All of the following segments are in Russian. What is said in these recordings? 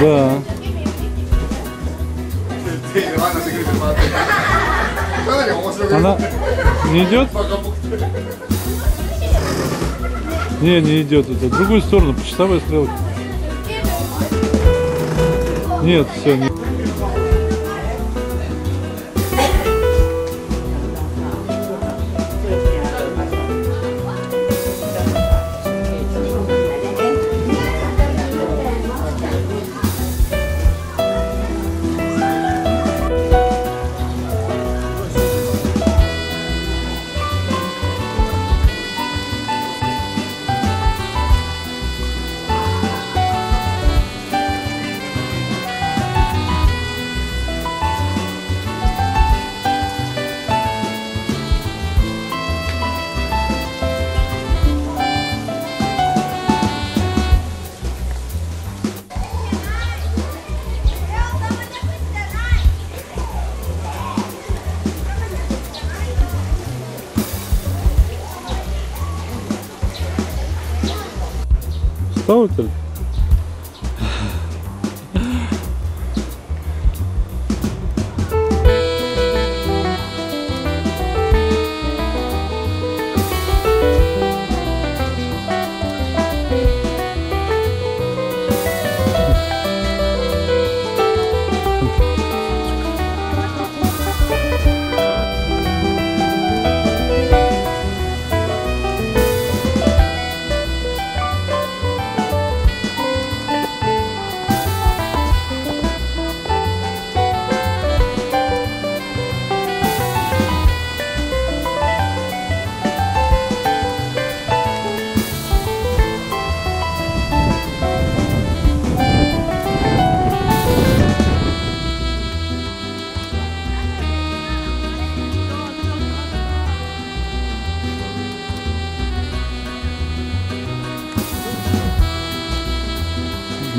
Да. Она не идет? Не, не идет это. В другую сторону, по часовой стрелке. Нет, все, не. Então,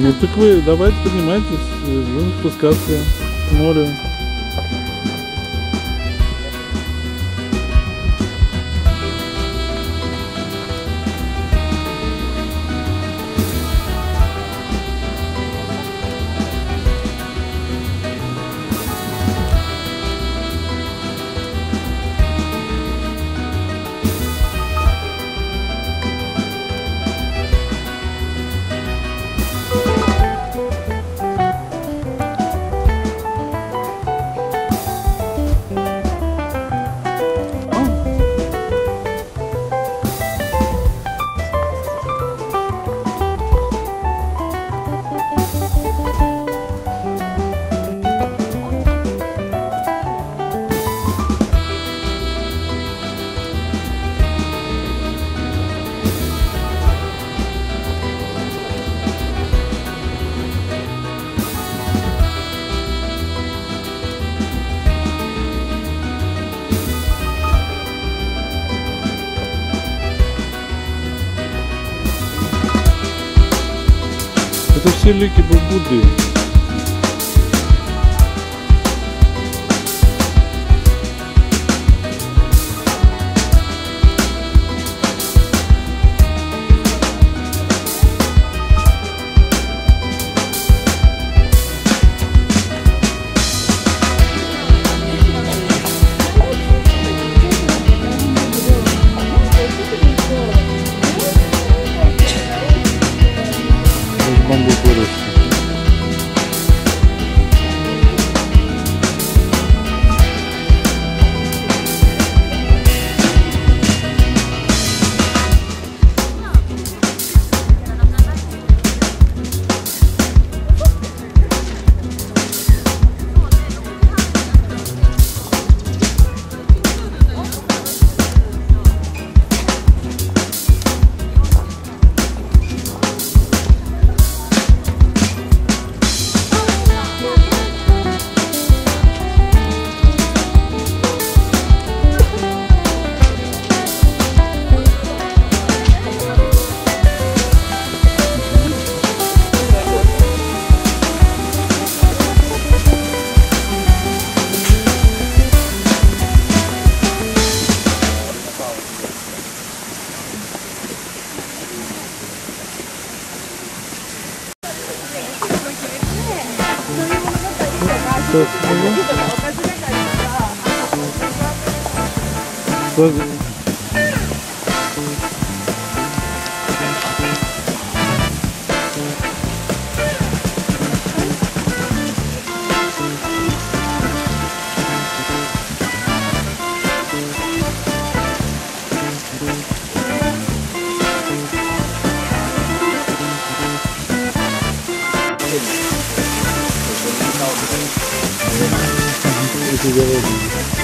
Ну так вы давайте поднимайтесь, э, будем спускаться к морю. Это все лики Будды. phương Thank you.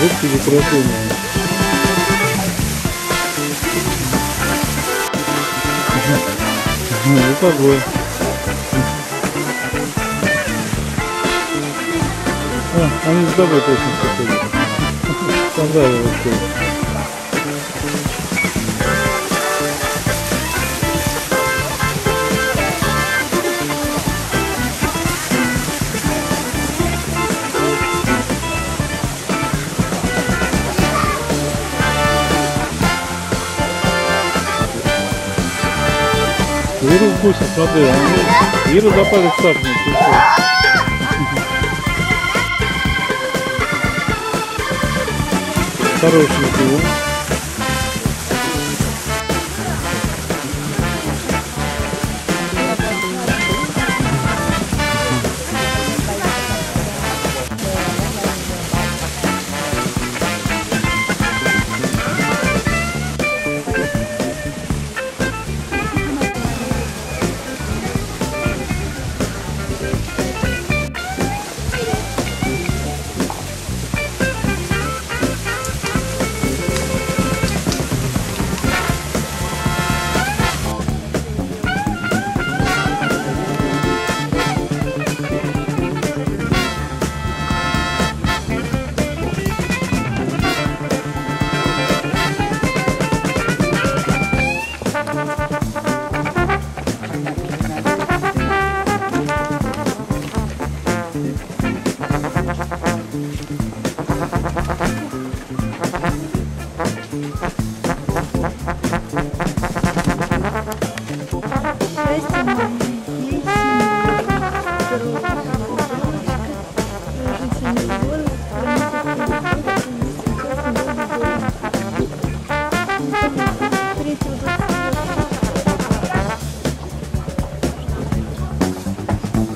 Рыбки декоративные. Ну, погодь. А, они с тобой точно хотели. Понравилось Иру вкусно, смотри, они... Иру за палец цапнет, и всё.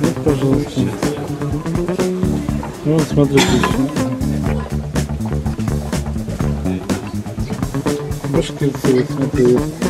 Вот, пожалуйста. Вот, смотрите. Башкирцы, вот смотри.